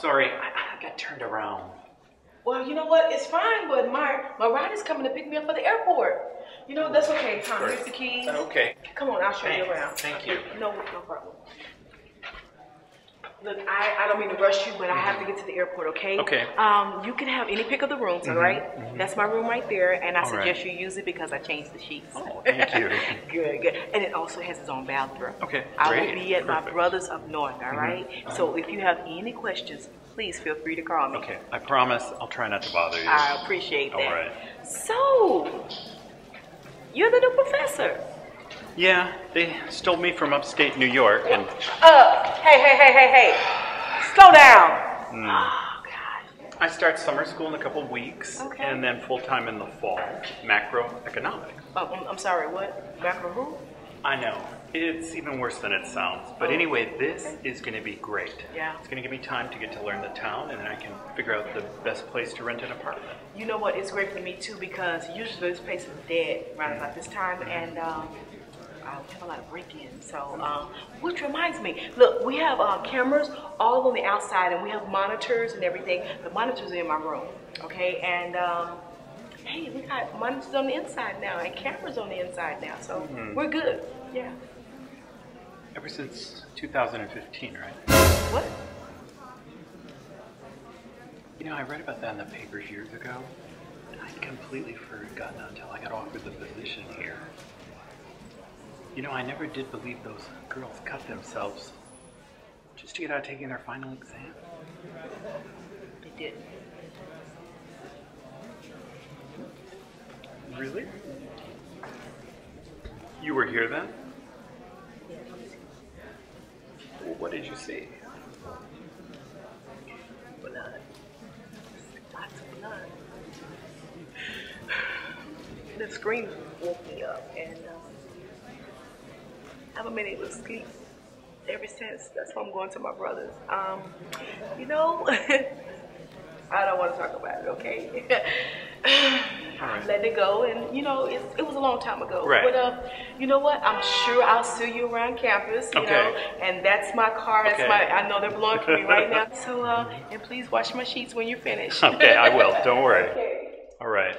sorry, I, I got turned around. Well, you know what? It's fine, but my my ride is coming to pick me up at the airport. You know, that's okay, Tom. Here's the keys. Okay. Come on, I'll show you around. Thank you. No, no problem. Look, I, I don't mean to rush you, but I have to get to the airport, okay? Okay. Um, you can have any pick of the rooms, all right? That's my room right there, and I All right. suggest you use it because I changed the sheets. Oh, thank you. good, good. And it also has its own bathroom. Okay, I great. will be at my Perfect. Mm-hmm. brother's up north, all right? So if you have any questions, please feel free to call me. Okay, I promise I'll try not to bother you. I appreciate that. All right. So, you're the new professor. Yeah, they stole me from upstate New York, and Uh, hey, hey, hey, hey, hey. Slow down. Oh, God. I start summer school in a couple weeks, Okay. and then full time in the fall, macroeconomics. Oh, I'm, sorry, what? Macro who? I know. It's even worse than it sounds. But anyway, this is going to be great. Yeah. It's going to give me time to get to learn the town, and then I can figure out the best place to rent an apartment. You know what? It's great for me too because usually this place is dead around about this time, and um, uh, we have a lot of break-ins. So, um, which reminds me, look, we have uh, cameras all on the outside, and we have monitors and everything. The monitors are in my room, okay? And um, hey, we got monitors on the inside now and cameras on the inside now, so we're good. Yeah. Ever since 2015, right? What? You know, I read about that in the papers years ago, and I'd completely forgotten until I got offered the position here. You know, I never did believe those girls cut themselves just to get out taking their final exam. They didn't. Really? You were here then? Well, what did you see? blood. Lots of blood. The scream woke me up, and um, haven't been able to sleep ever since. That's why I'm going to my brother's. Um, you know, I don't want to talk about it, okay? Right. Let it go, and you know, it, it was a long time ago. Right. But uh, you know what? I'm sure I'll see you around campus. You Okay. know, and that's my car. That's Okay. my. I know they're blowing for me right now. So, uh, and please wash my sheets when you're finished. Okay, I will. Don't worry. Okay. All right.